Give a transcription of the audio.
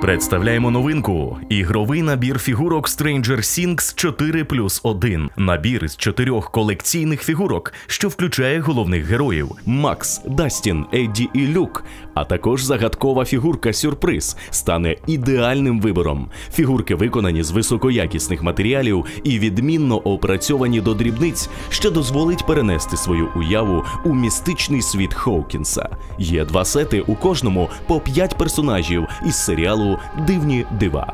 Представляємо новинку: ігровий набір фігурок Stranger Things 4 плюс 1. Набір із чотирьох колекційних фігурок, що включає головних героїв: Макс, Дастін, Едді і Люк. А також загадкова фігурка Сюрприз стане ідеальним вибором. Фігурки виконані з високоякісних матеріалів і відмінно опрацьовані до дрібниць, що дозволить перенести свою уяву у містичний світ Хоукінса. Є два сети у кожному по 5 персонажів із серіалу Дивні дива.